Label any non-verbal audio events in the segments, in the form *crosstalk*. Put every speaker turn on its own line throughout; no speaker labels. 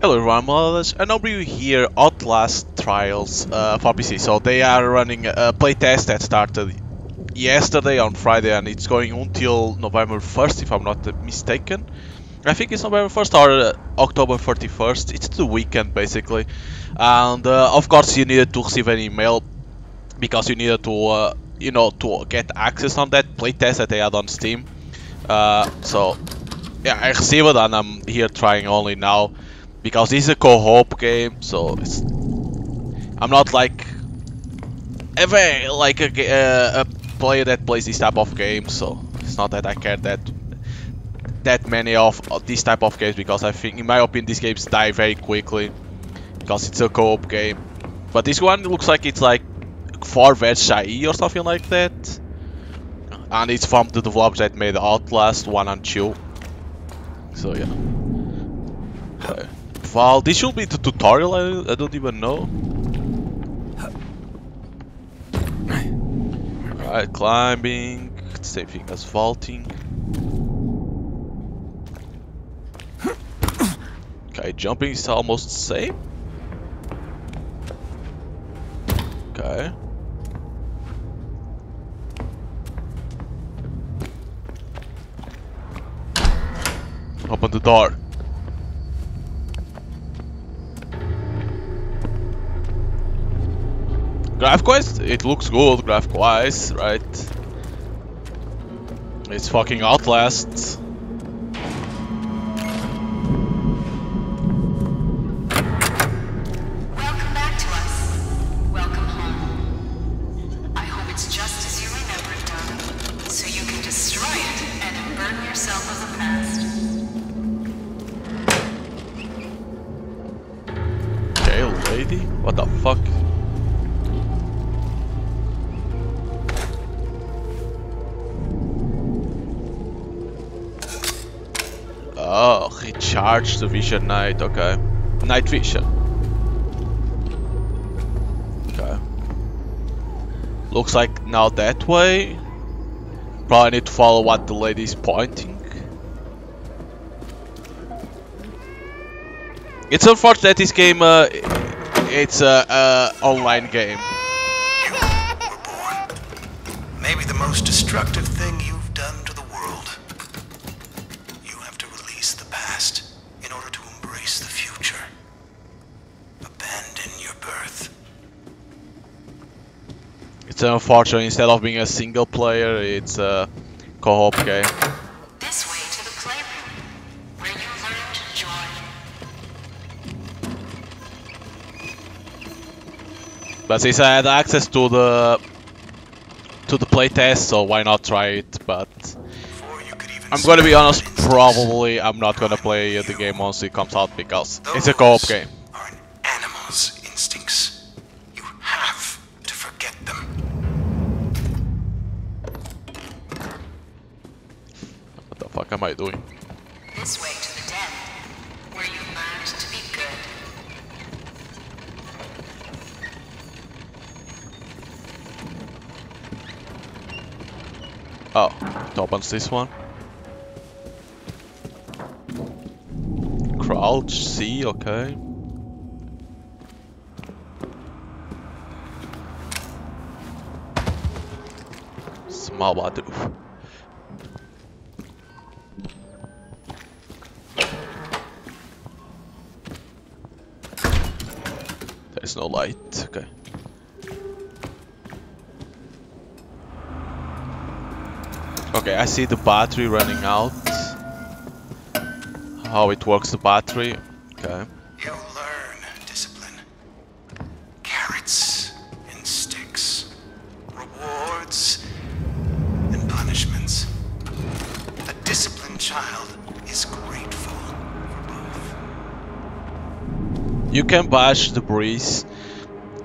Hello everyone, Molas, and I'll be here Outlast Trials uh, for PC. So they are running a playtest that started yesterday on Friday and it's going until November 1st if I'm not mistaken. I think it's November 1st or uh, October 31st. It's the weekend basically. And uh, of course you needed to receive an email because you needed to, uh, you know, to get access on that playtest that they had on Steam. Uh, so yeah, I received it and I'm here trying only now because this is a co-op game, so it's I'm not like ever like a, uh, a player that plays this type of games, so it's not that I care that that many of this type of games because I think, in my opinion, these games die very quickly because it's a co-op game. But this one looks like it's like 4 vs IE or something like that, and it's from the developers that made Outlast 1 and 2. So yeah. Okay. Val, this should be the tutorial, I, I don't even know. Alright, climbing, same thing as vaulting. Okay, jumping is almost the same. Okay. Open the door. Graphic-wise, it looks good, graph-wise, right? It's fucking Outlast. Vision night, okay. Night vision. Okay. Looks like now that way. Probably need to follow what the lady is pointing. It's unfortunate this game, uh, it's a uh, online game.
Maybe the most destructive
It's unfortunate instead of being a single player, it's a co-op game.
This way to the playroom, where you learned joy.
But since I had access to the to the playtest, so why not try it? But
Before you could even
I'm gonna be honest, probably I'm not gonna play the game once it comes out because it's a co-op game.
Are an animal's instincts. You have to forget them.
Fuck am I doing?
This way to the den, where you learned to be good.
Oh, it opens this one. Crouch, C, okay. Small bathroom. No light, okay. Okay, I see the battery running out. How it works the battery. Okay.
You
can bash the breeze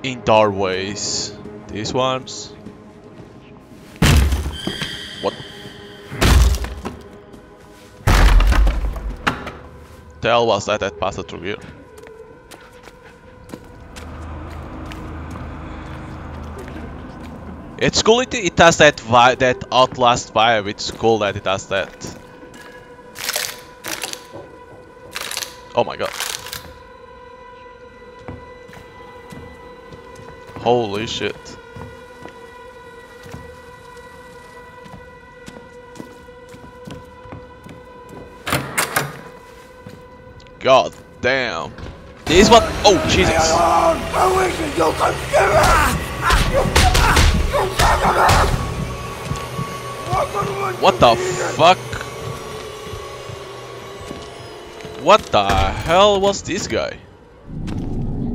in doorways. These ones. What? The hell was that that passed through here? It's cool it, it has that that Outlast vibe, it's cool that it has that. Oh my god. Holy shit. God damn. This one oh Jesus. What the fuck? What the hell was this guy?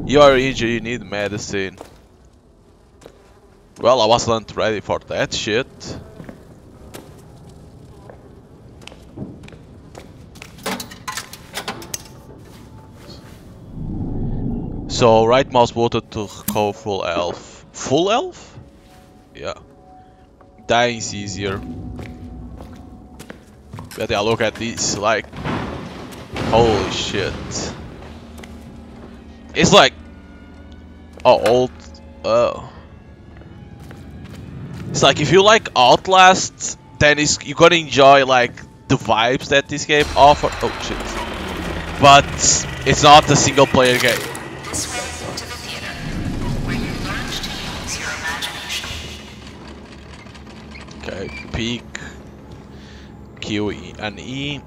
You are injured, you need medicine. Well, I wasn't ready for that shit. So, right mouse button to go full elf. Full elf? Yeah. Dying's easier. But yeah, look at this, like... Holy shit. It's like... Oh, old... Oh. It's like, if you like Outlast, then it's, you're gonna enjoy, like, the vibes that this game offers. Oh, shit. But, it's not a single player game.
This way to the theater, where you learn to use your imagination.
Okay, peek, Q, E, and E.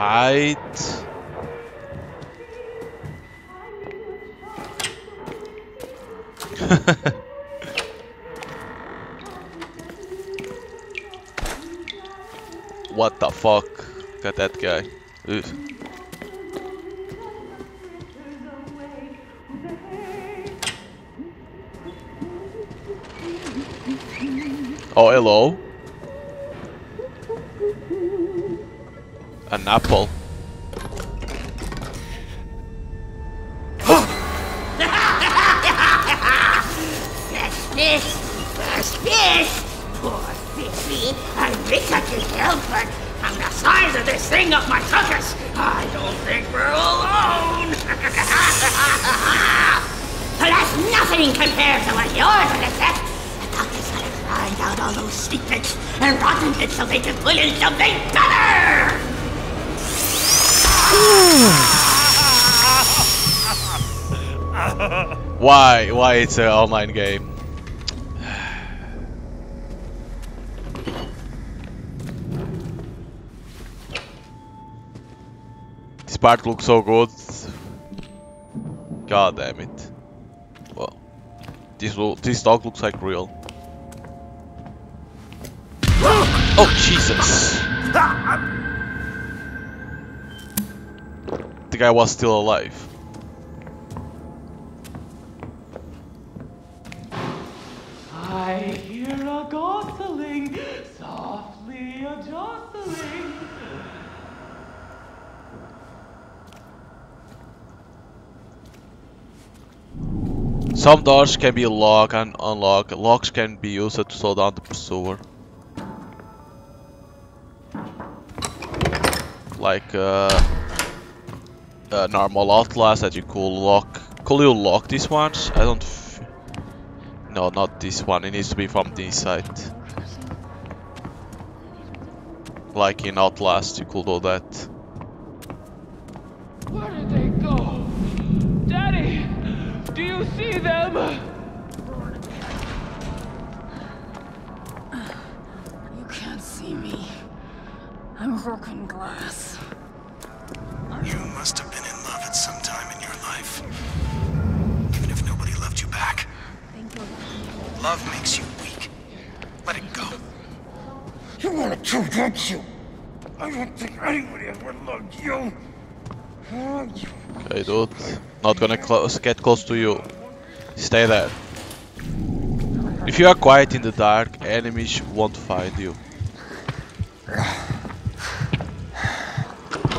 *laughs* What the fuck? At that guy. Oh, hello. An apple.
Fish! First fish! Poor fishy! I wish I could help, but I'm the size of this thing up my tuchus! I don't think we're alone! *laughs* but that's nothing compared to what yours have The had to grind out all those secrets and rotten it so they could put in something better!
Why? Why it's an online game? This part looks so good. God damn it. Well, this lo this dog looks like real. Oh Jesus! Guy was still alive.
I hear a gosling, softly a jostling.
Some doors can be locked and unlocked. Locks can be used to slow down the pursuer. Like uh, a normal Outlast that you could lock. Could you lock these ones? I don't. F no, not this one. It needs to be from this side. Like in Outlast, you could do that.
Where did they go? Daddy, do you see them?
You can't see me. I'm broken glass.
You must have been in love at some time in your life. Even if nobody loved you back. Love makes you weak. Let it go.
You want to don't you? I don't think anybody ever loved you. You
Okay, dude. Not gonna close, get close to you. Stay there. If you are quiet in the dark, enemies won't find you.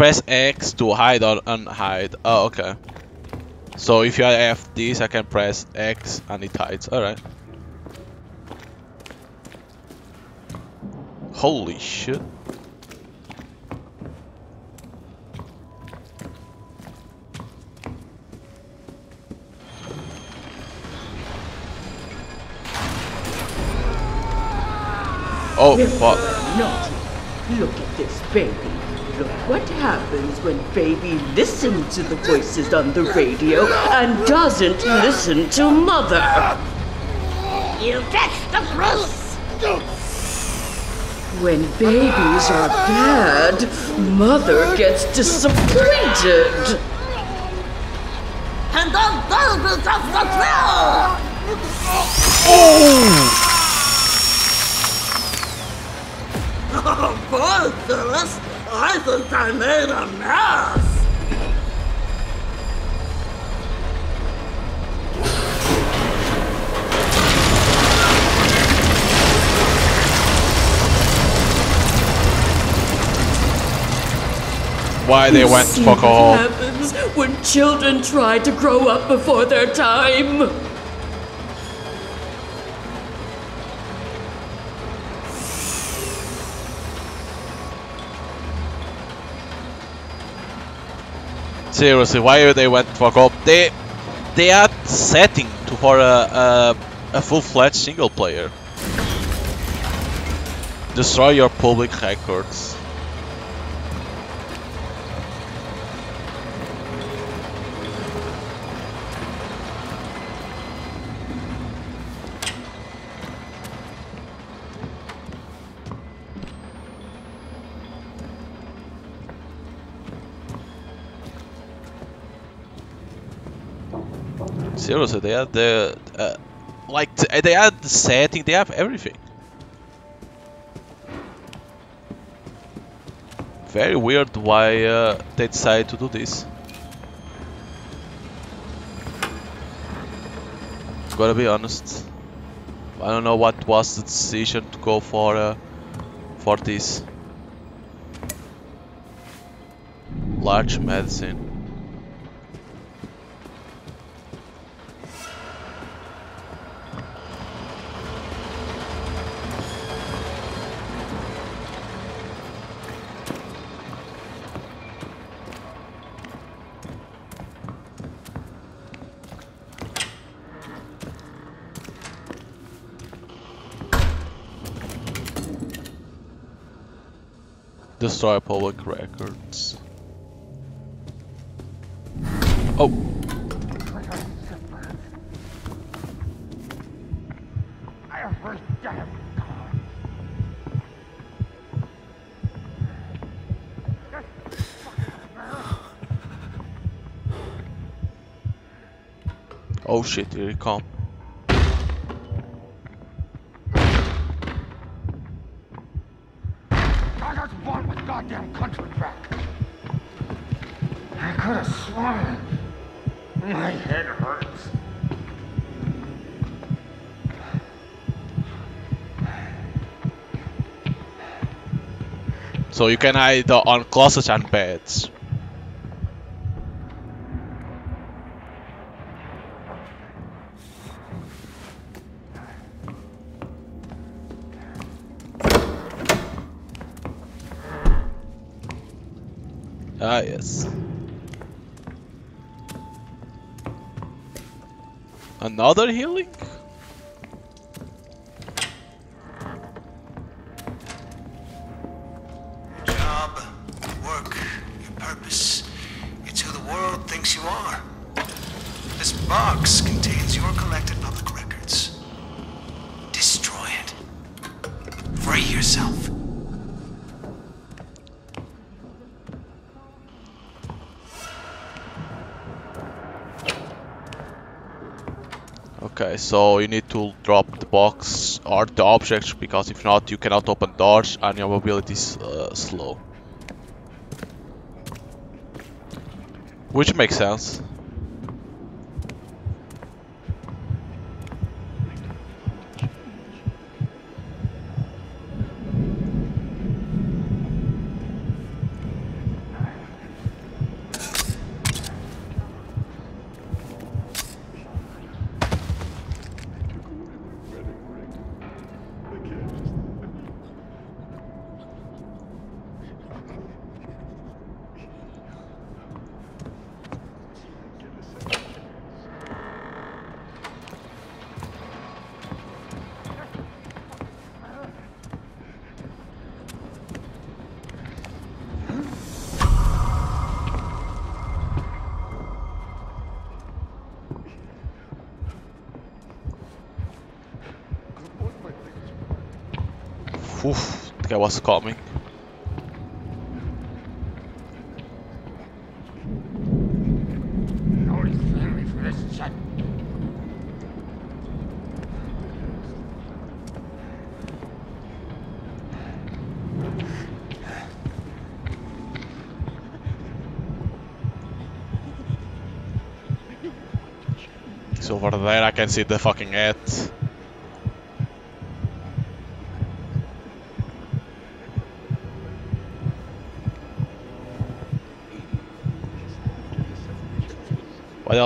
Press X to hide or unhide. Oh, okay. So if you have this, I can press X and it hides. Alright. Holy shit. Oh fuck.
Look at this baby. What happens when baby listens to the voices on the radio and doesn't listen to mother.
You fetch the Bruce!
When babies are bad, mother gets disappointed.
And those babies of the thrill! Oh *laughs* boy, Phyllis! I think I made a mess!
Why they went
See
fuck
what happens when children try to grow up before their time.
Seriously, why they went fuck off? They they are setting to for a a, a full-fledged single player. Destroy your public records. Seriously, they have the uh, like they have the setting, they have everything. Very weird why uh, they decided to do this. Gotta be honest. I don't know what was the decision to go for uh, for this large medicine. Destroy public records. Oh. Oh shit, here he come. So you can uh, on closets and beds. Ah yes. Another healing? So you need to drop the box or the object because if not you cannot open doors and your mobility is uh, slow. Which makes sense.
This shit.
He's over there, I can see the fucking head.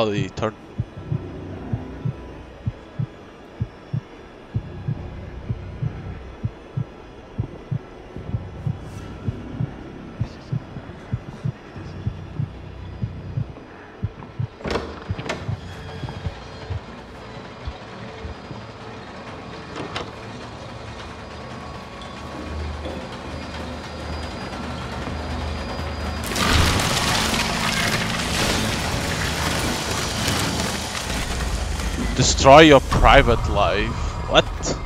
Why did Destroy your private life. What?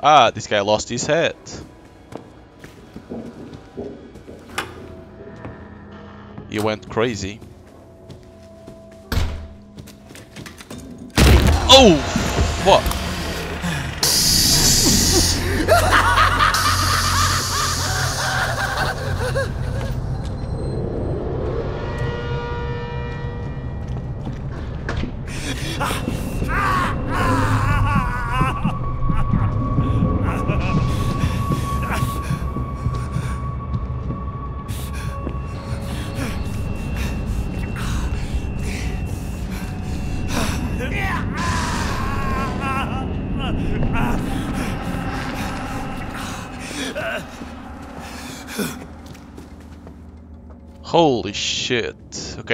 Ah, this guy lost his head. He went crazy. Oh! What?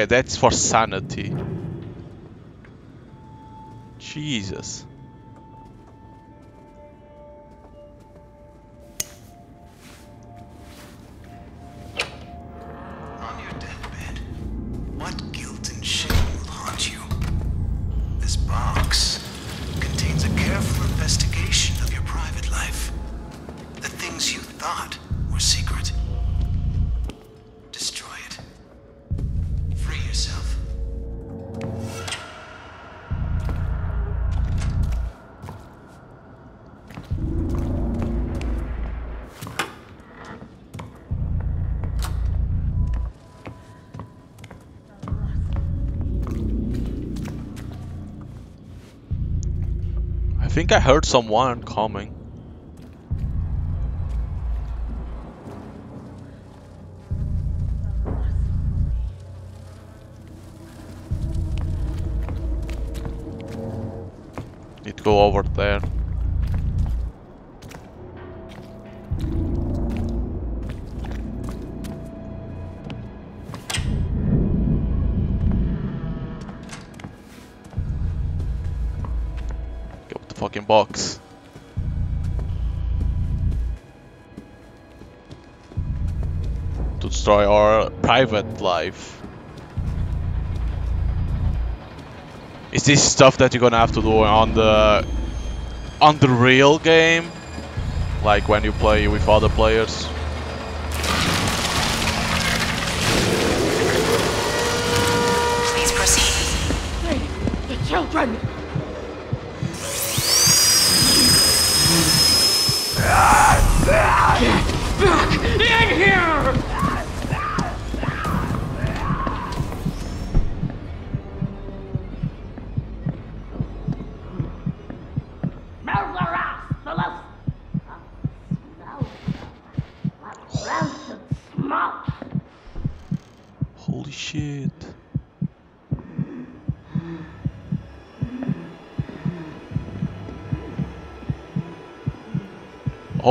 That's for sanity. Jesus. I heard someone coming. To go over there. Fucking box. To destroy our private life. Is this stuff that you're gonna have to do on the on the real game? Like when you play with other players?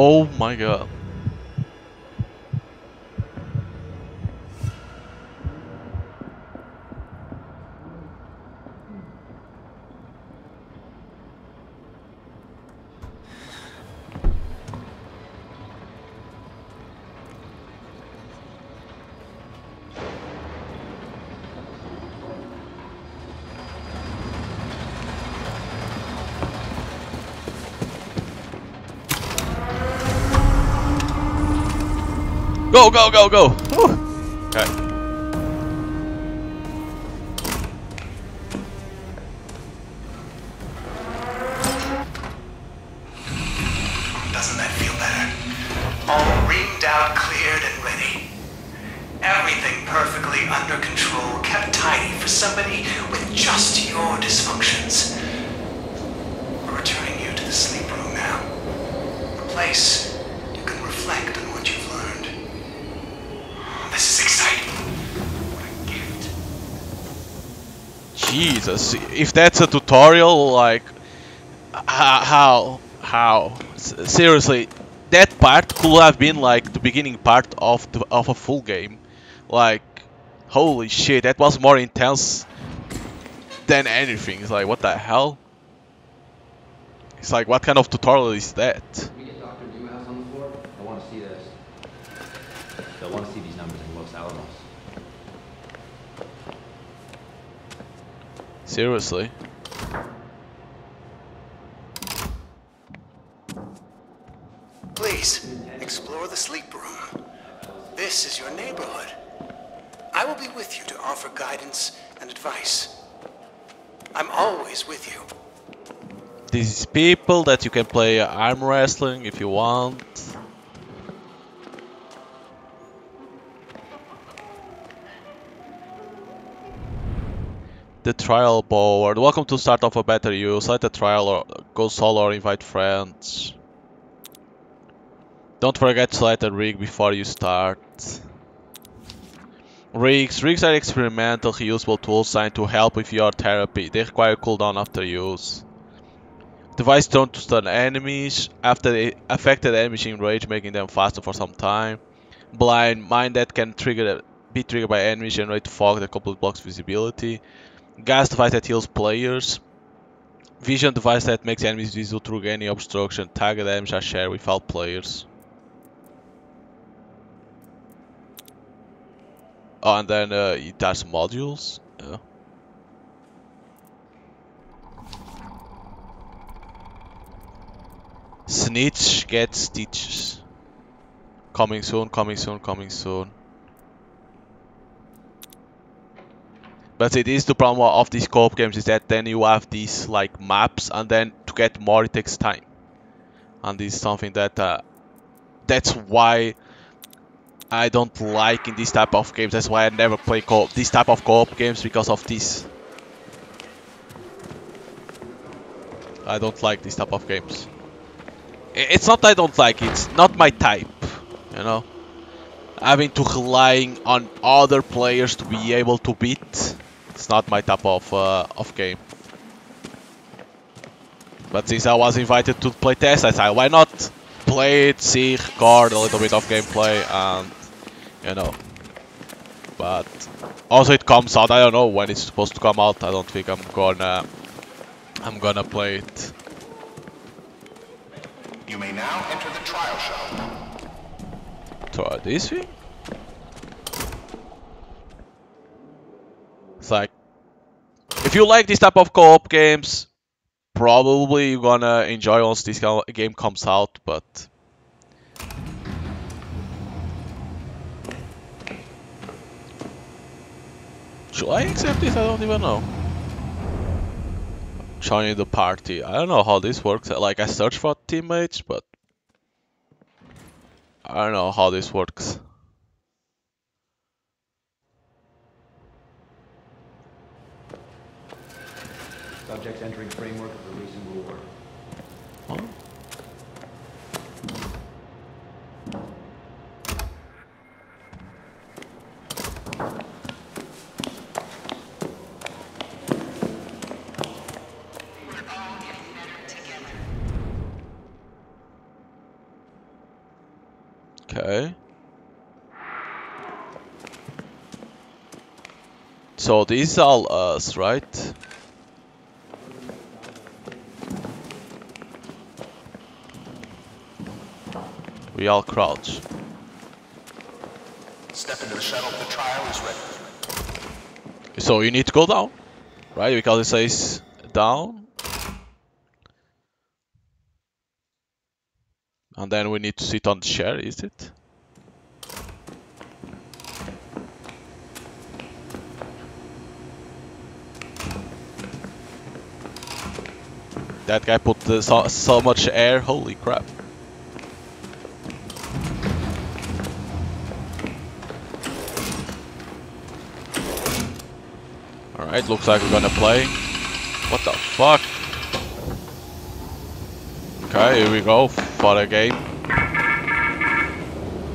Oh my god. Go, go, go! Whew. Jesus, if that's a tutorial, like, how, how, S- seriously, that part could have been like the beginning part of the, of a full game, like, holy shit, that was more intense than anything. It's like, what the hell? It's like, what kind of tutorial is that?
Can we get Dr. Newhouse on the floor? I want to see this. They'll want to see these numbers in Los Alamos.
Seriously?
Please, explore the sleep room. This is your neighborhood. I will be with you to offer guidance and advice. I'm always with you.
These people that you can play arm wrestling if you want. The trial board. Welcome to start off a better you. Select a trial or go solo or invite friends. Don't forget to select a rig before you start. Rigs. Rigs are experimental reusable tools designed to help with your therapy. They require cooldown after use. Device don't to stun enemies after the affected enemies in rage, making them faster for some time. Blind mind that can trigger be triggered by enemies, generate fog that completely blocks visibility. Gas device that heals players. Vision device that makes enemies visible through any obstruction. Target enemies are shared with all players. Oh, and then uh, it has modules. Yeah. Snitch gets stitches. Coming soon, coming soon, coming soon. But it is the problem of these co-op games is that then you have these like maps and then to get more it takes time. And this is something that uh, that's why I don't like in this type of games. That's why I never play co this type of co-op games because of this. I don't like this type of games. It's not I don't like it, it's not my type, you know. Having to relying on other players to be able to beat, it's not my type of uh, of game. But since I was invited to play test, I said why not play it, see, record a little bit of gameplay, and you know. But also it comes out. I don't know when it's supposed to come out. I don't think I'm gonna I'm gonna play it.
You may now enter the trial show.
Try this thing? It's like, if you like this type of co-op games, probably you're gonna enjoy once this ga- game comes out, but... Should I accept this? I don't even know. Joining the party. I don't know how this works. Like, I search for teammates, but... I don't know how this works.
Subjects entering framework of releasing reward.
Huh? Okay. So is all us, right? We all crouch.
Step into the shuttle. The trial is ready.
So you need to go down, right? Because it says down. And then we need to sit on the chair, is it? That guy put so, so much air, holy crap. Alright, looks like we're gonna play. What the fuck? Okay, here we go for the game.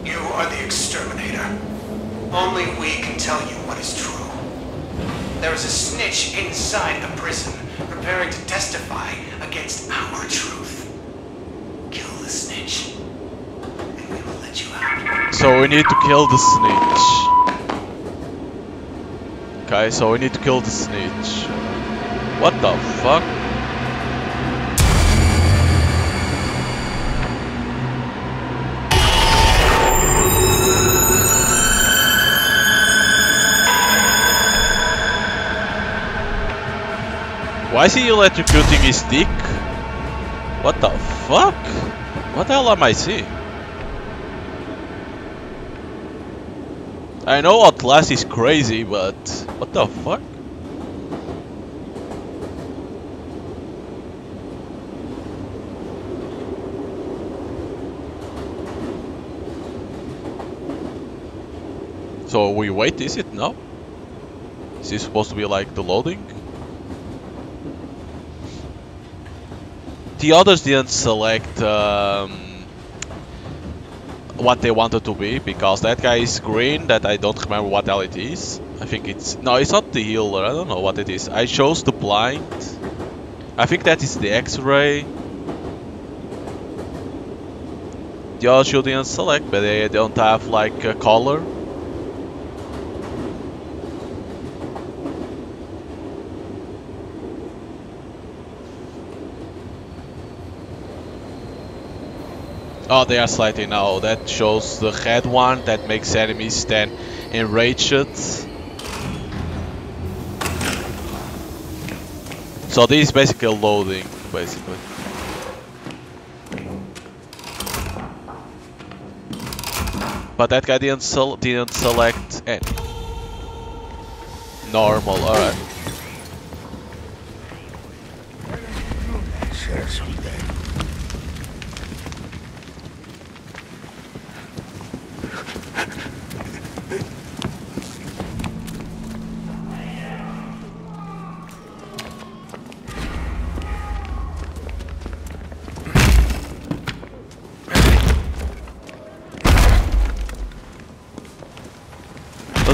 You are the exterminator. Only we can tell you what is true. There is a snitch inside the prison, preparing to testify against our truth. Kill the snitch, and we will let you out.
So we need to kill the snitch. Okay, so we need to kill the snitch. What the fuck? Why is he electrocuting his dick? What the fuck? What the hell am I seeing? I know Outlast is crazy, but what the fuck? So we wait, is it now? Is this supposed to be like the loading? The others didn't select um, what they wanted to be because that guy is green that I don't remember what hell it is. I think it's no it's not the healer, I don't know what it is. I chose the blind. I think that is the x-ray. The others you didn't select but they don't have like a color. Oh, they are slightly now. That shows the red one that makes enemies then enraged. So this is basically loading, basically. But that guy didn't sel didn't select any. Normal, alright.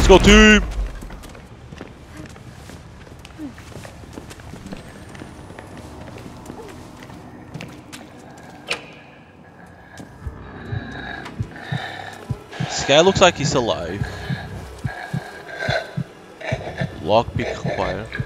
Let's go team! This guy looks like he's alive. Lockpick required.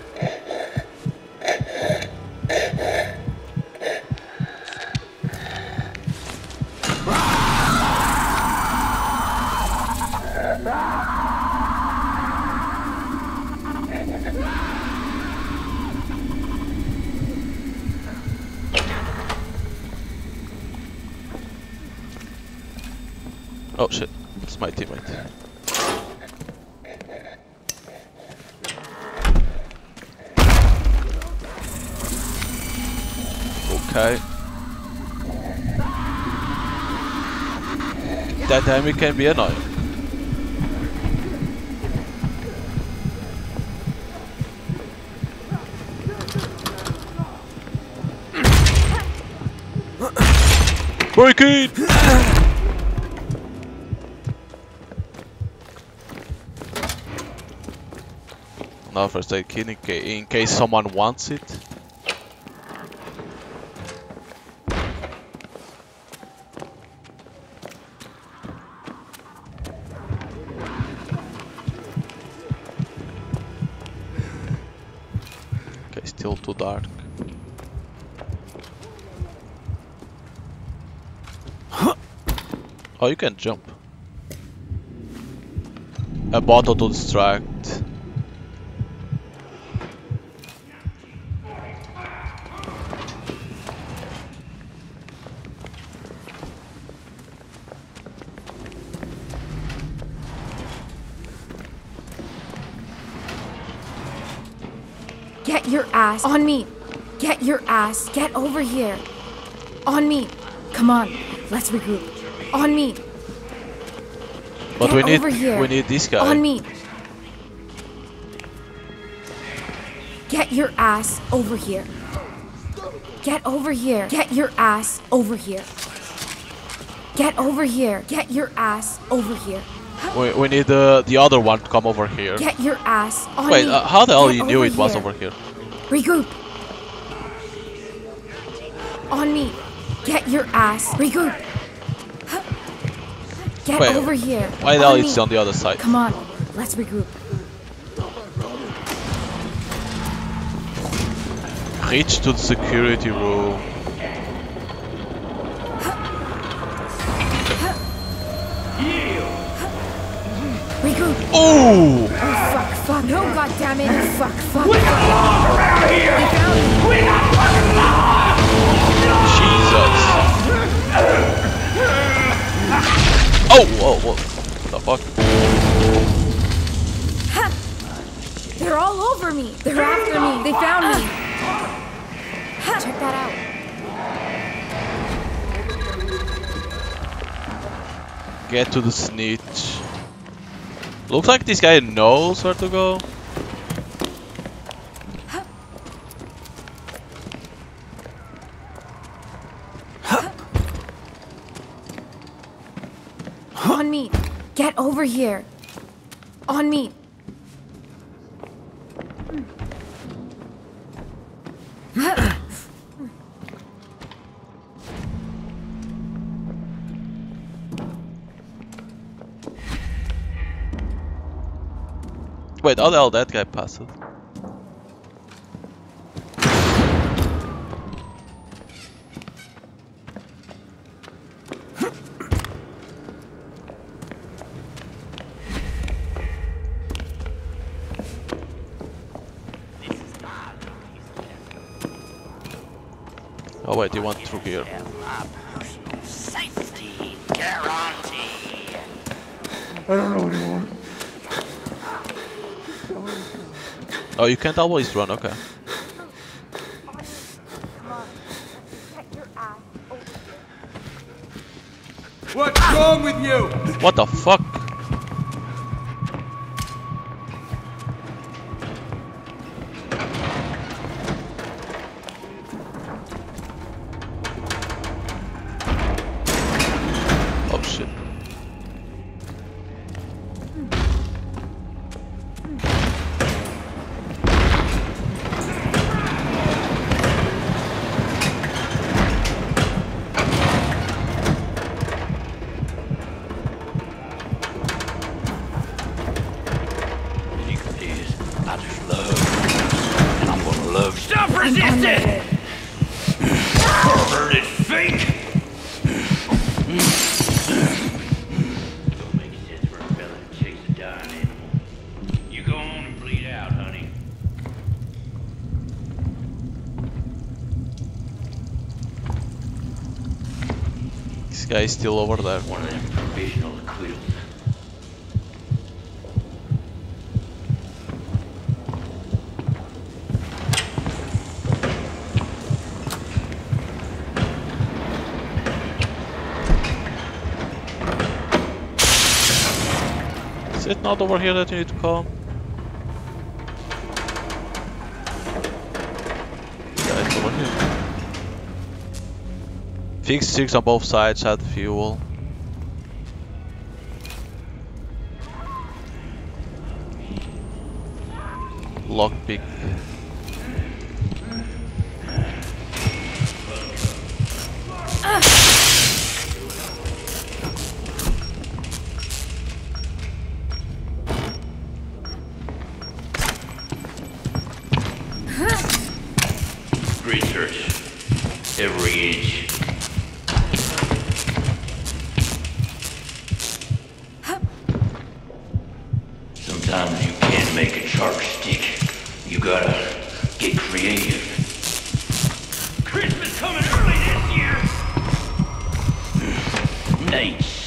That time it can be annoying. Break it! Now first aid kit in, ca in case someone wants it. Dark. Oh, you can jump. A bottle to distract.
Get your ass on me.
Get your ass. Get over here. On me. Come on. Let's regroup. On me.
But
Get
we need
over here.
we need this guy.
On me. Get your ass over here. Get over here. Get your ass over here. Get over here. Get your ass over here.
We, we need uh, the other one to come over here.
Get your ass on
Wait,
me.
uh, how the hell
Get
you knew it was over here?
Regroup. On me. Get your ass. Regroup. Get
Wait,
over here.
Why the hell it's on the other side?
Come on. Let's regroup.
Reach to the security room. Oh!
Oh, fuck, fuck. No, goddammit. Fuck, fuck.
We got laws around here! We got fucking laws!
Jesus. Oh, whoa, whoa. The fuck?
They're all over me. They're after me. They found me. Check that out.
Get to the snitch. Looks like this guy knows where to go.
On me. Get over here. On me.
Wait, how the hell that guy passed? Oh wait, you went through here.
I don't know
Oh, you can't always run, okay.
What's wrong with you?
What the fuck? Is still over there. Is it not over here that you need to come? Fix six on both sides, add fuel.
Sometimes you can't make a shark stick. You gotta get creative. Christmas coming early this year! Hmm. Ain't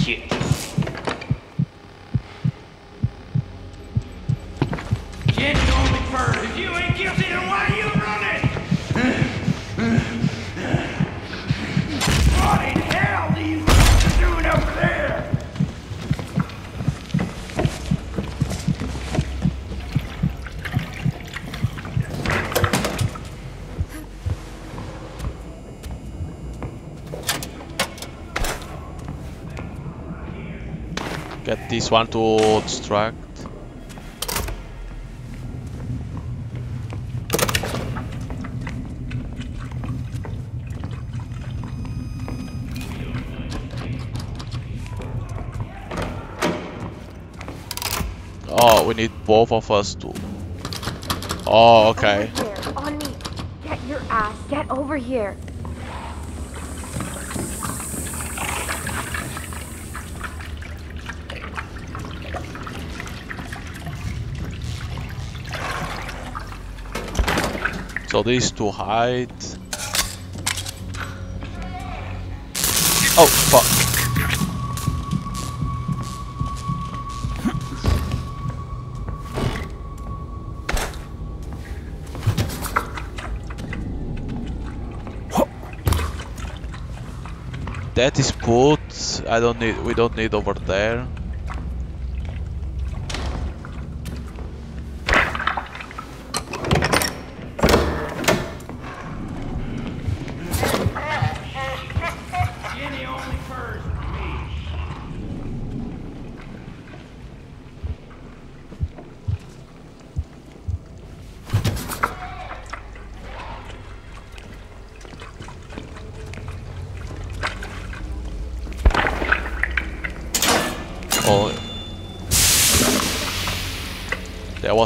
this one to distract. Oh, we need both of us to. Oh, okay.
Get your ass. Get over here.
So these two hide. Oh fuck. That is put. I don't need. We don't need over there.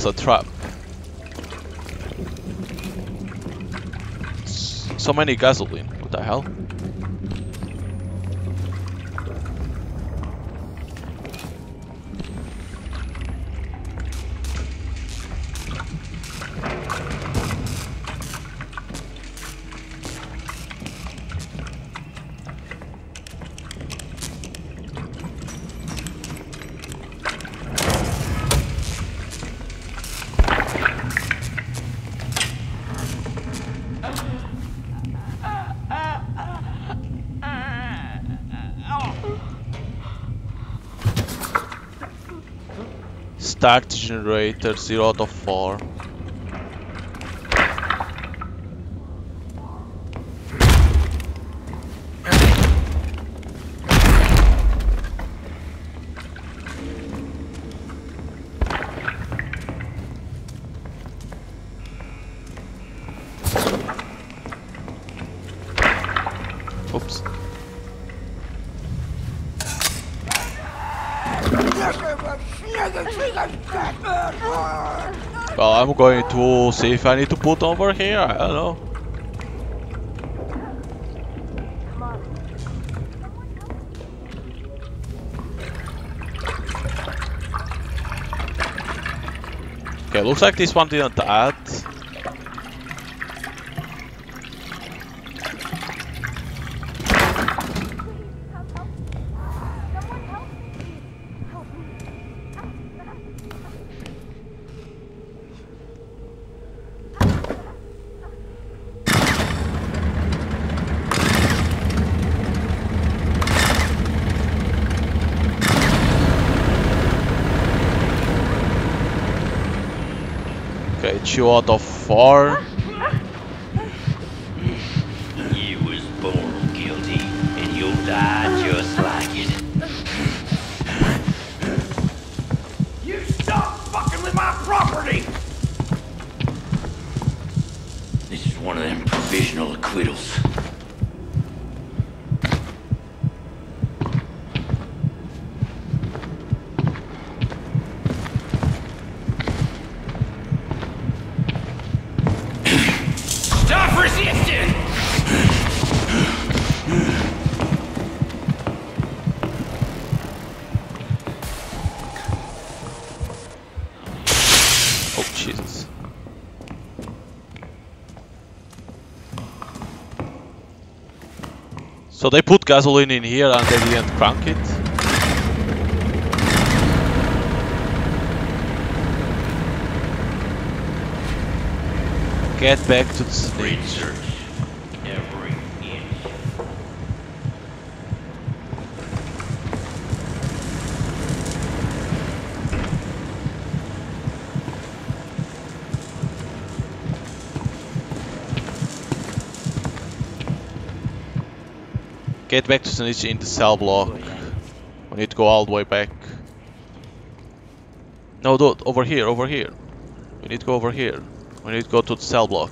Was a trap. So many gasoline. What the hell? Start generator 0 out of 4. Oops. Well, I'm going to see if I need to put over here. I don't know. Okay, looks like this one didn't add. you out of 4. So they put gasoline in here and they didn't crank it. Get back to the snitch. Get back to Shinichi in the cell block. We need to go all the way back. No, dude, over here, over here. We need to go over here. We need to go to the cell block.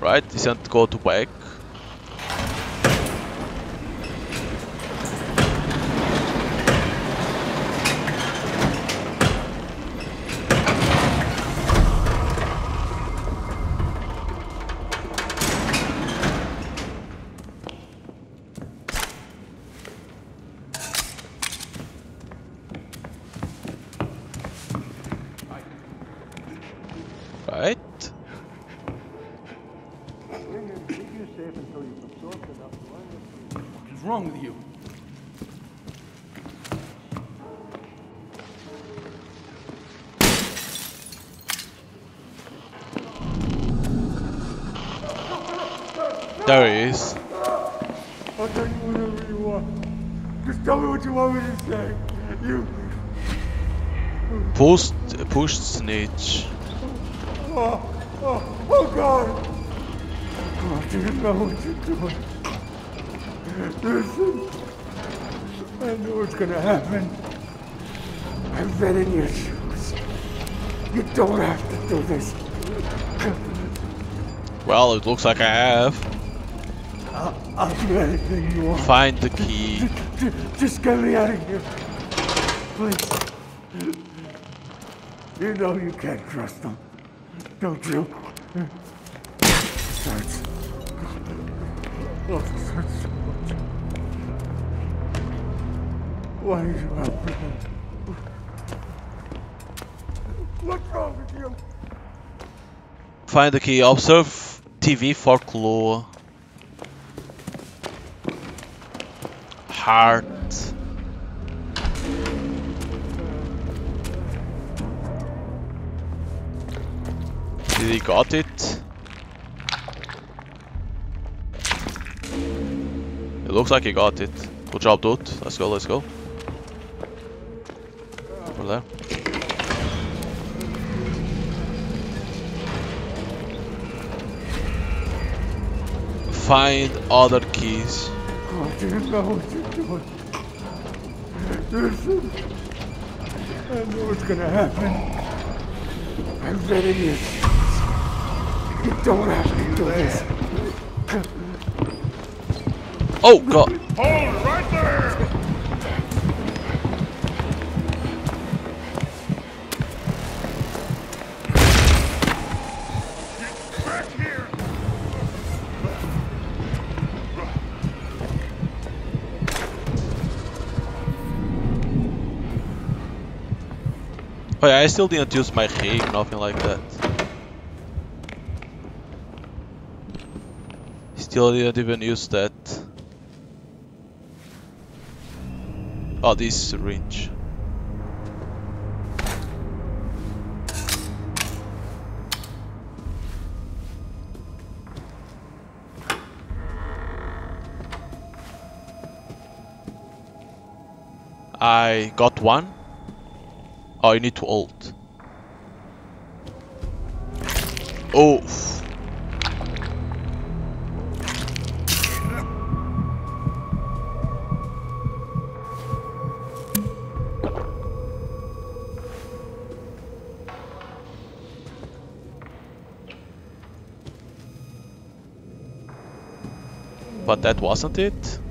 Right, this not go to back.
What's happen. I've been in your shoes. You don't have to do this.
Well, it looks like I have.
I'll, I'll do anything you want.
Find the key.
Just, just get me out of here. Please. You know you can't trust them, don't you? Oh, hurts. Oh, this Why you? What's wrong with you?
Find the key. Observe TV for clue. Heart. Did he got it? It looks like he got it. Good job, dude. Let's go, let's go. Find other keys.
Oh, you know what you're doing? Listen, I know what's gonna happen. In your shoes. You don't have to do this.
Oh god.
Hold right there!
I still didn't use my rig, nothing like that. Still didn't even use that. Oh, this syringe. I got one. You need to ult. Oh. But that wasn't it?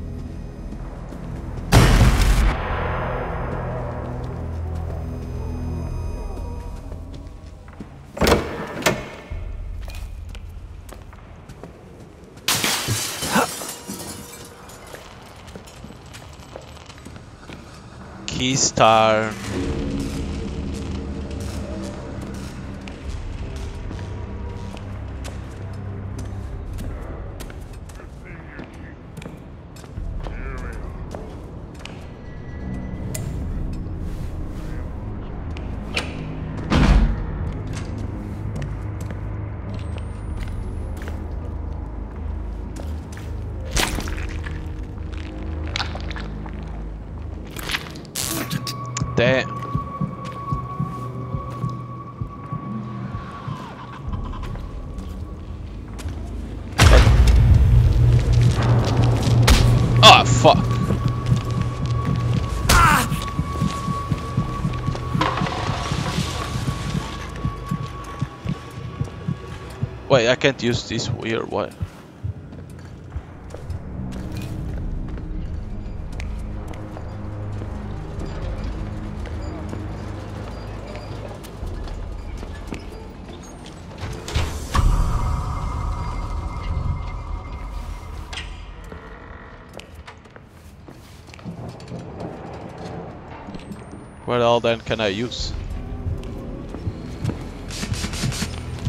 Damn. Can't use this here. Why? What all then can I use?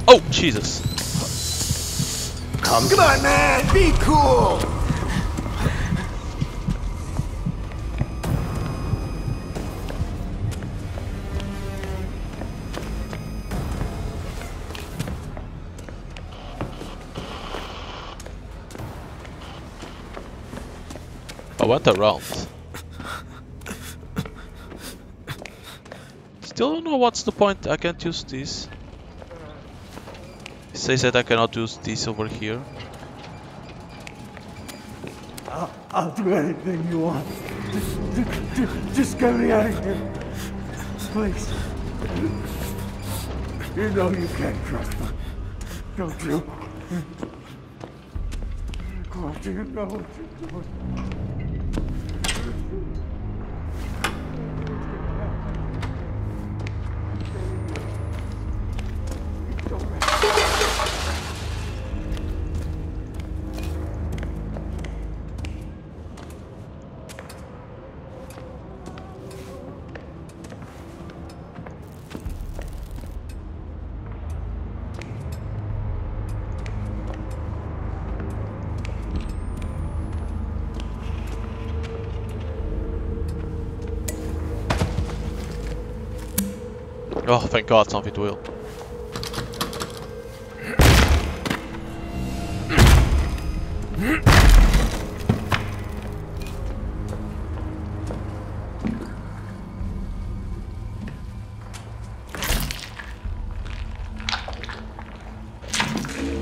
Oh, Jesus.
Come, come on, man, be cool.
Oh, what the around. Still don't know what's the point. I can't use this. It says that I cannot use this over here.
I'll, I'll do anything you want. Just, just, just, get me out of here. Please. You know you can't trust me. Don't you? Course you know what you're doing.
Thank God, something will.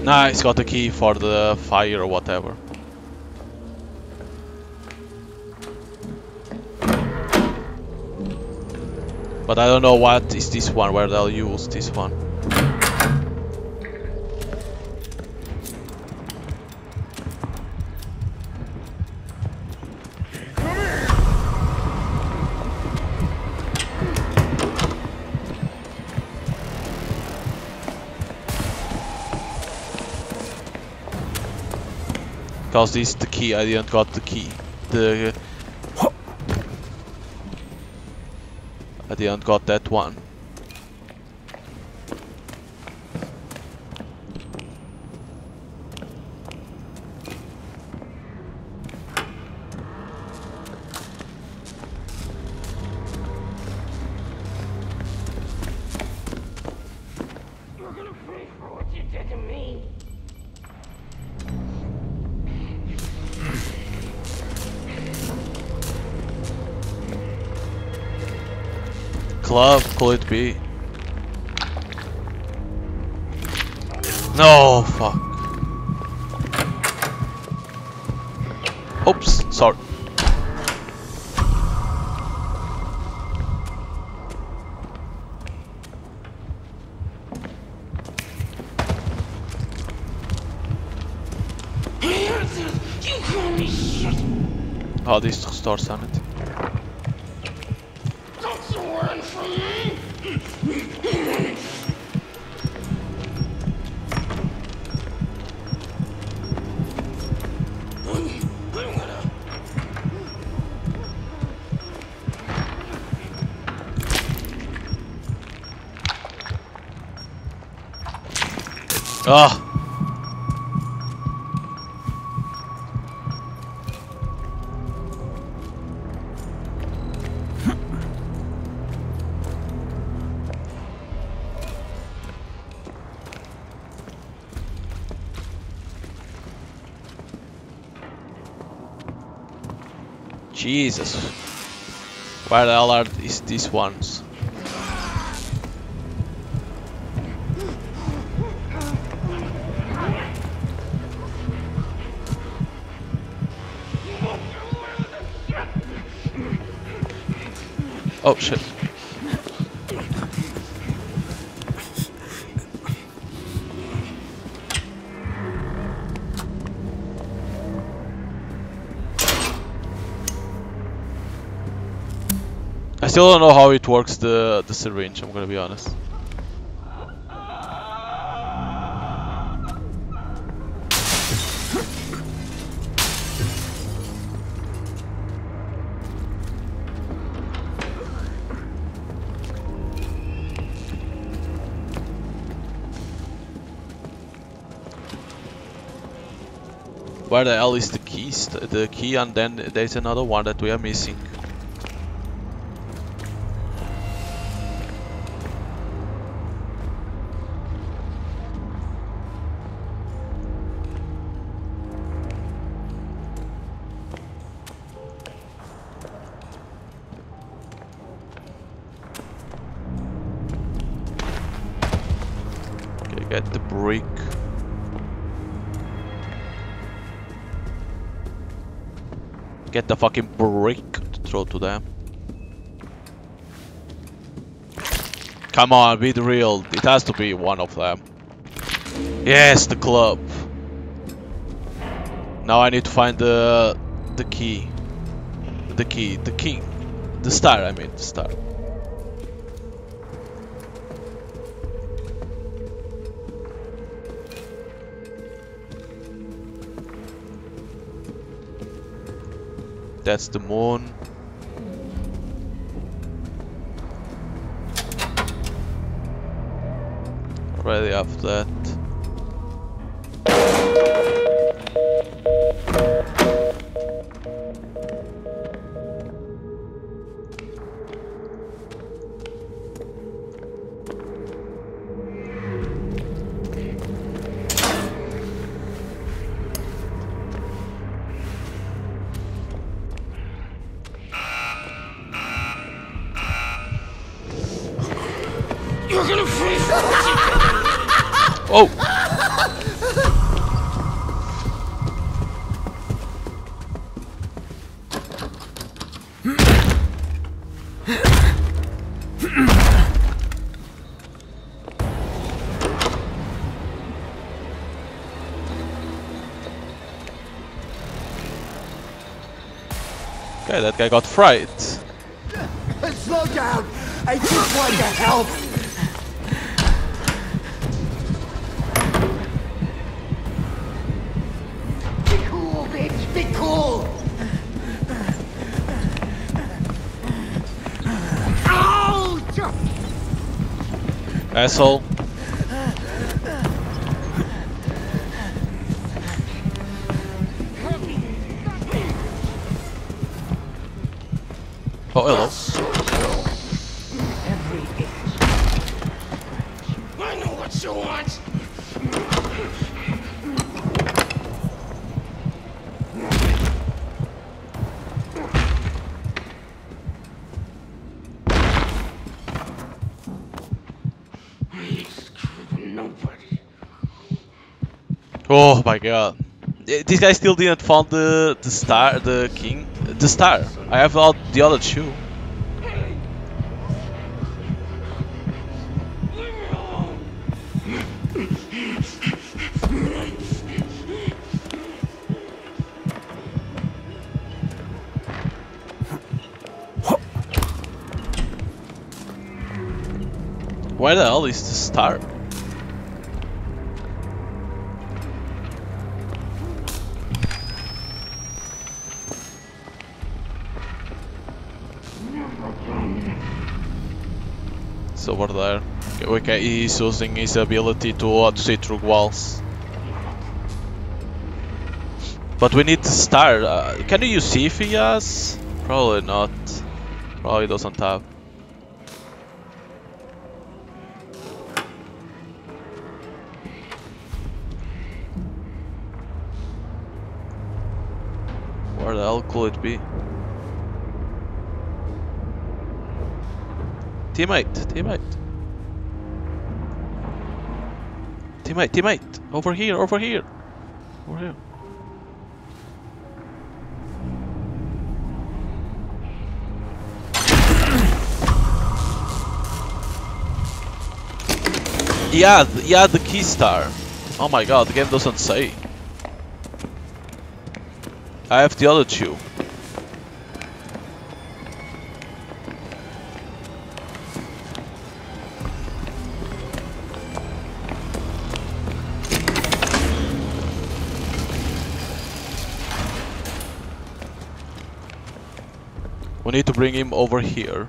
Nice, got the key for the fire or whatever. But I don't know what is this one, where they'll use this one. Cause this is the key, I didn't got the key. The Didn't got that one. Could it be? No, fuck. Oops, sorry. *gasps*
You call me shit.
Ah! Jesus. Where the hell are these, these ones? Oh, I still don't know how it works the the syringe. I'm gonna be honest. Where the hell is the? The, the key and then there's another one that we are missing. Okay, get the brick. Get the fucking brick to throw to them. Come on, be the real. It has to be one of them. Yes, the club. Now I need to find the the key. The key, the king. The star, I mean, the star. That's the moon. Already after that. Okay, that guy got fried.
Slow down. I just want to help. Be cool, bitch. Be cool. Ouch!
Asshole. Oh my god. Eh, This guy still didn't find the the star, the king, the star. I have all the other two. Where the hell is the star? Over there. Okay, he's using his ability to, uh, see through walls. But we need to start. Uh, can you see if he has? Probably not. Probably doesn't have. Where the hell could it be? Teammate, teammate. Teammate, teammate. Over here, over here. Over here. Yeah, yeah, the key star. Oh my god, the game doesn't say. I have the other two. We need to bring him over here.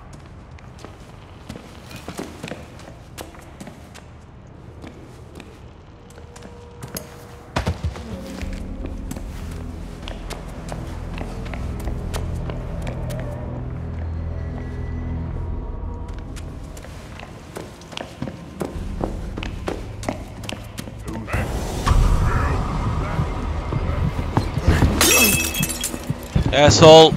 Asshole!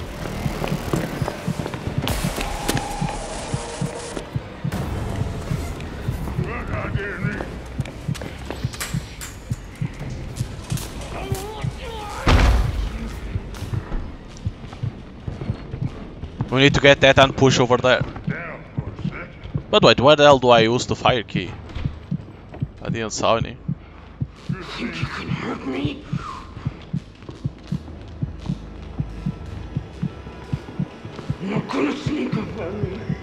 We need to get that and push over there. But wait, where the hell do I use the fire key? I didn't saw any.
You think you can hurt me? You're not gonna sneak up on me.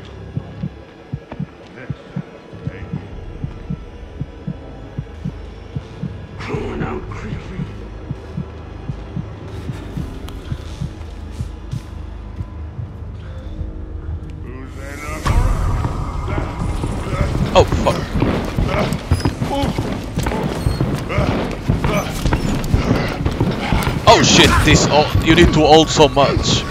This you need to hold so much.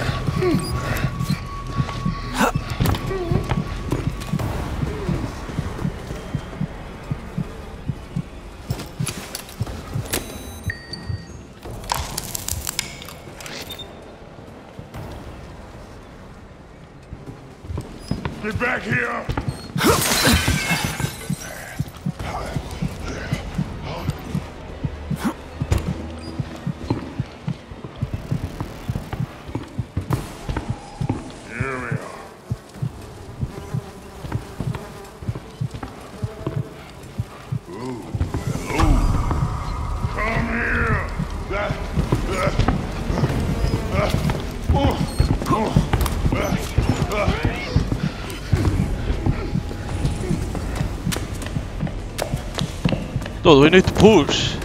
We
need to push.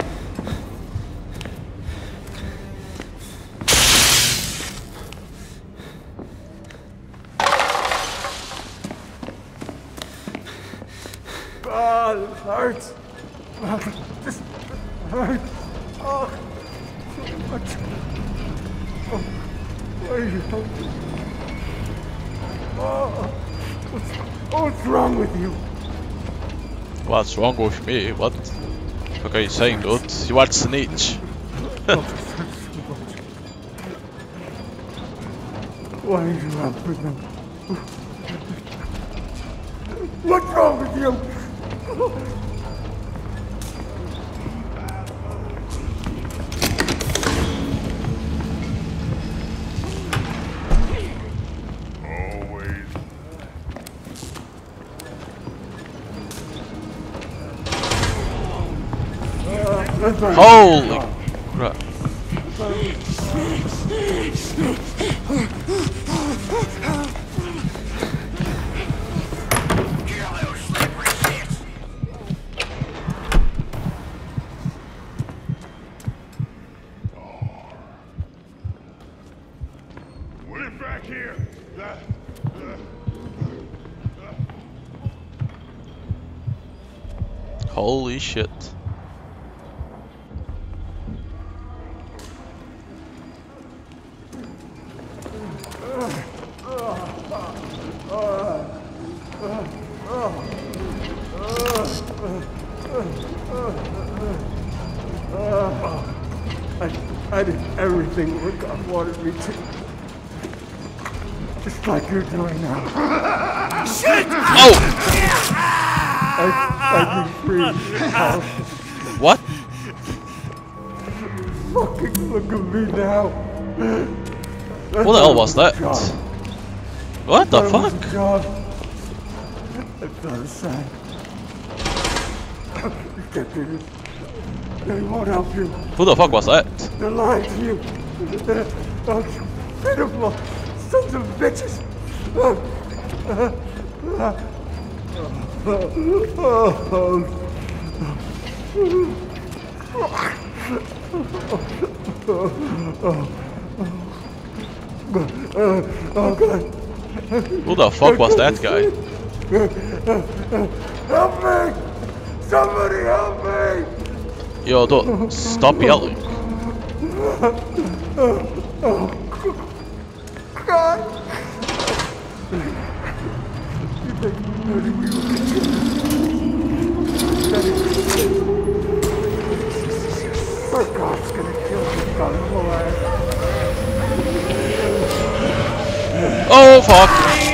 Ah, this hurts. This hurts. Oh, so much. Oh, why are you? Oh, what's, what's wrong with you?
What's wrong with me? What? What are you saying, dude? You are snitch.
Why are you helping them? What's wrong with you?
Holy
What
the hell was that? What the
I thought it was
fuck?
a job. I thought a sign. You can't do this. They won't help you.
Who the fuck was that?
They're lying to you. Oh, you pitiful sons of bitches. Oh god.
Who the fuck was that guy?
Help me! Somebody help me!
Yo, don't stop yelling.
God. Gonna kill me, God,
Oh fuck!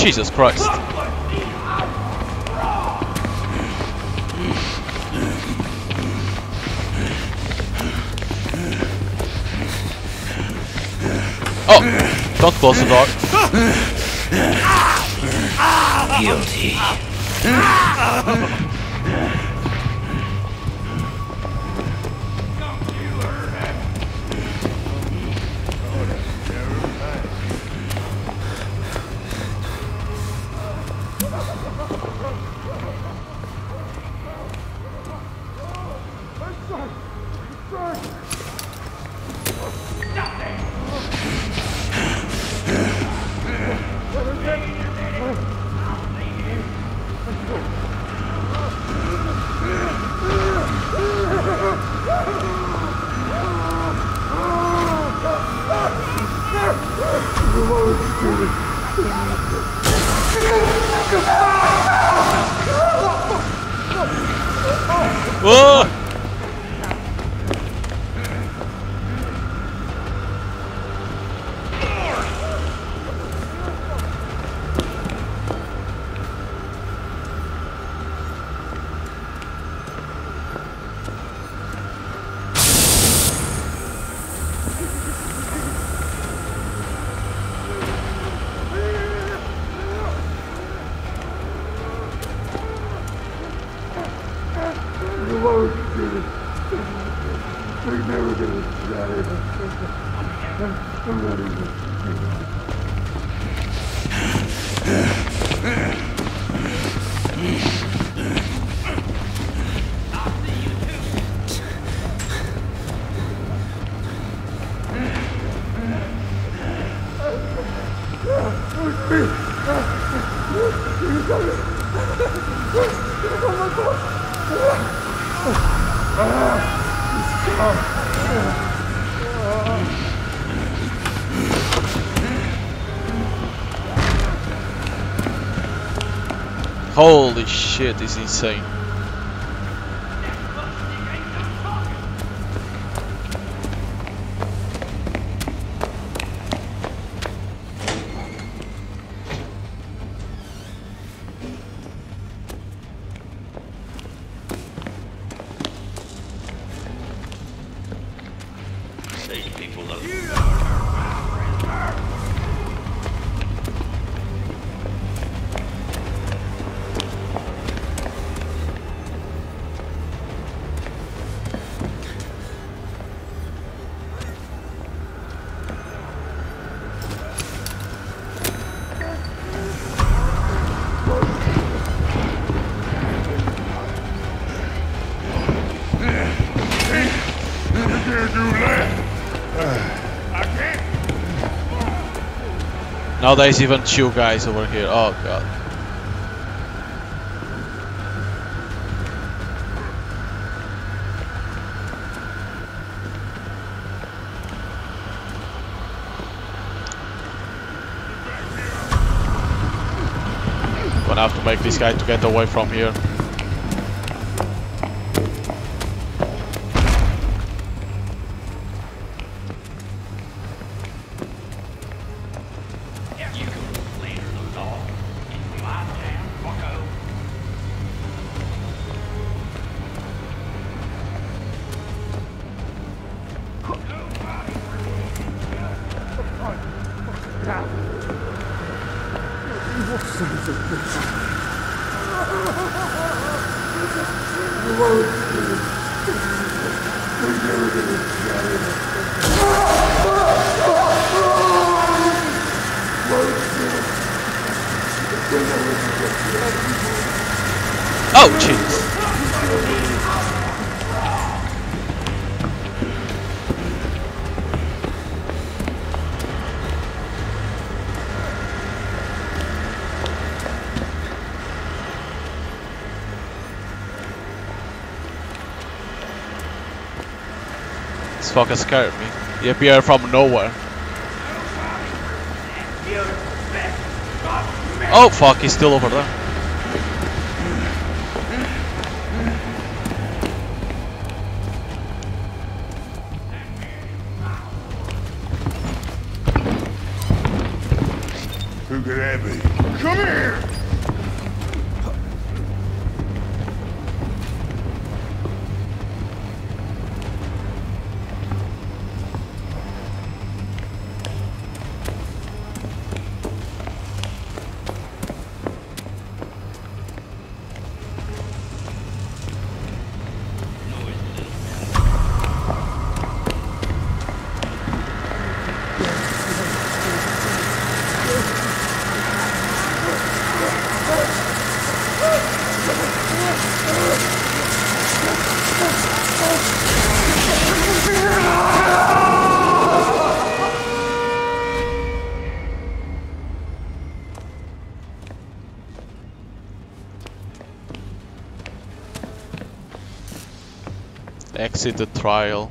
Jesus Christ. Oh, don't close the door.
Guilty. *laughs*
shit is insane. Now there's even two guys over here. Oh god. Gonna have to make this guy to get away from here. Fucker scared me. He appeared from nowhere. Oh fuck, he's still over there. Exit the trial.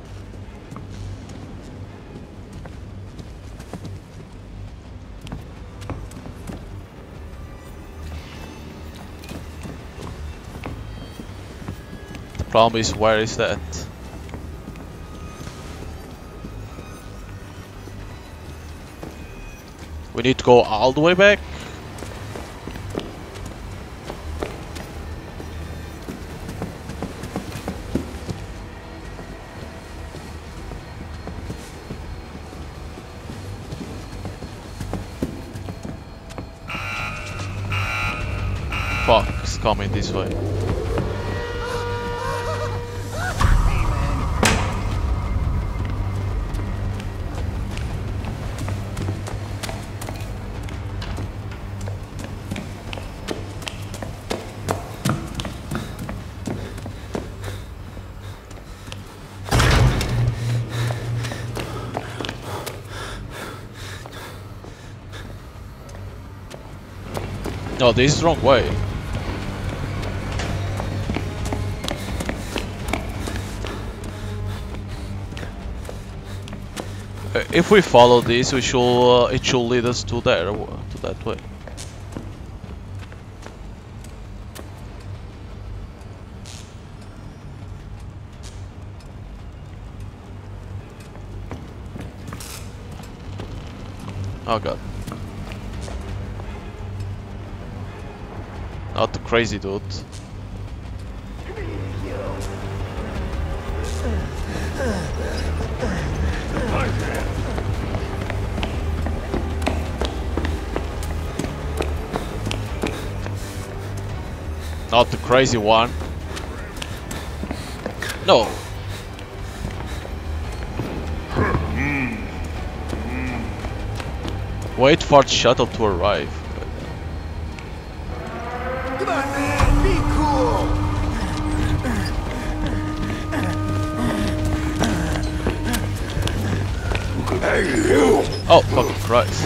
The problem is where is that? We need to go all the way back? No, this is the wrong way. Uh, If we follow this, we should uh, it should lead us to there, uh, to that way. Oh god. Crazy dude. Not the crazy one. No. Wait for the shuttle to arrive
on, man! Be cool!
Oh, fucking Christ.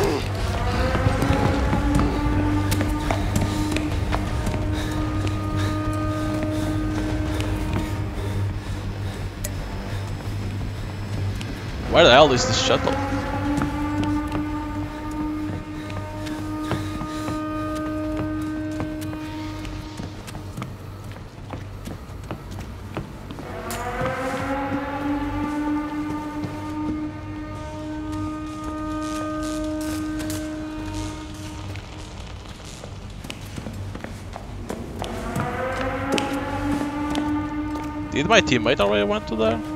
Where the hell is this shuttle? Did my teammate already went to there?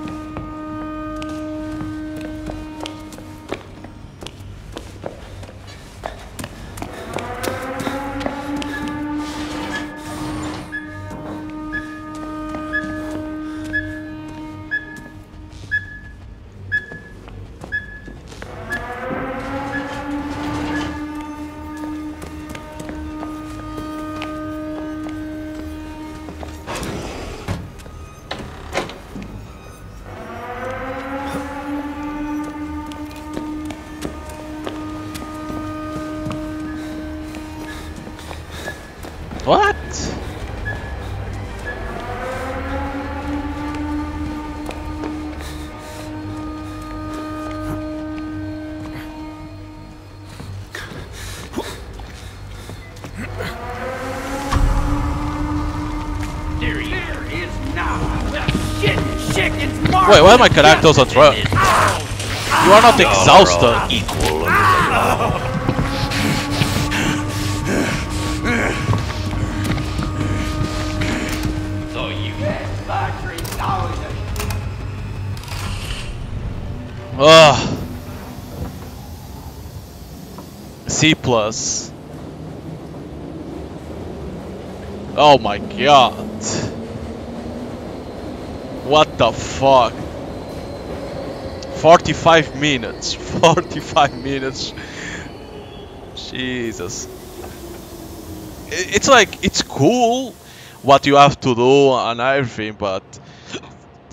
My characters on track? You are not exhausted.
Equal. So you
Ugh. C plus. Oh my god. What the fuck? 45 minutes. *laughs* 45 minutes. Jesus. It's like, it's cool what you have to do and everything, but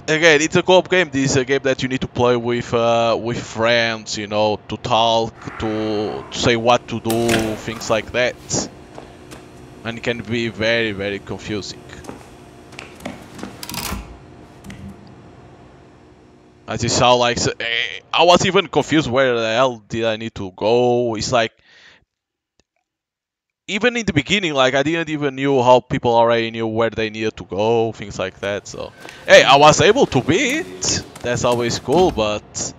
again, it's a co-op game. This is a game that you need to play with uh, with friends, you know, to talk, to, to say what to do, things like that, and it can be very, very confusing. As you saw, like s- eh, I was even confused where the hell did I need to go. It's like even in the beginning, like I didn't even knew how people already knew where they needed to go, things like that. So, hey, I was able to beat. That's always cool, but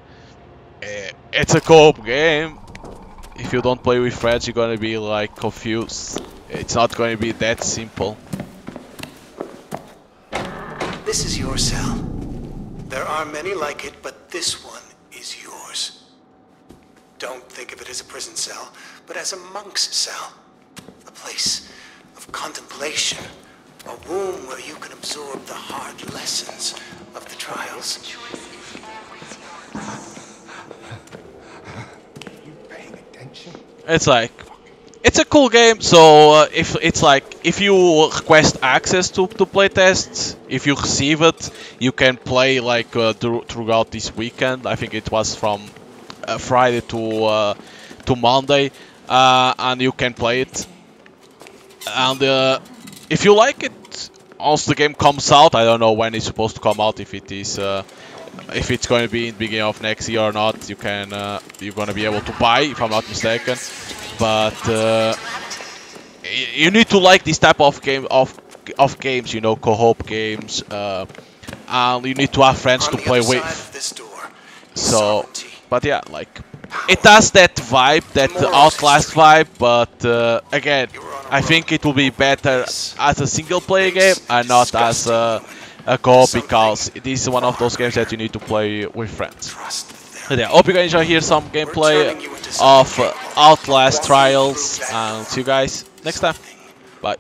eh, it's a co-op game. If you don't play with friends, you're gonna be like confused. It's not going to be that simple.
This is your cell. There are many like it, but this one is yours. Don't think of it as a prison cell, but as a monk's cell. A place of contemplation. A womb where you can absorb the hard lessons of the trials.
It's like it's a cool game. So uh, if it's like if you request access to to play tests, if you receive it, you can play like uh, thr- throughout this weekend. I think it was from uh, Friday to uh, to Monday, uh, and you can play it. And uh, if you like it, once the game comes out, I don't know when it's supposed to come out. If it is. If it's going to be in the beginning of next year or not, you can you're going to be able to buy, if I'm not mistaken. But uh, you need to like this type of game of of games, you know, co-op games, uh, and you need to have friends to play with.
door,
So, but yeah, like it has that vibe, that Outlast vibe. But uh, again, I think it will be better as a single-player game and not as a, a co-op because it is one of those games that you need to play with friends. Yeah, hope you guys enjoy here some gameplay of Outlast Trials, and see you guys next time. Bye.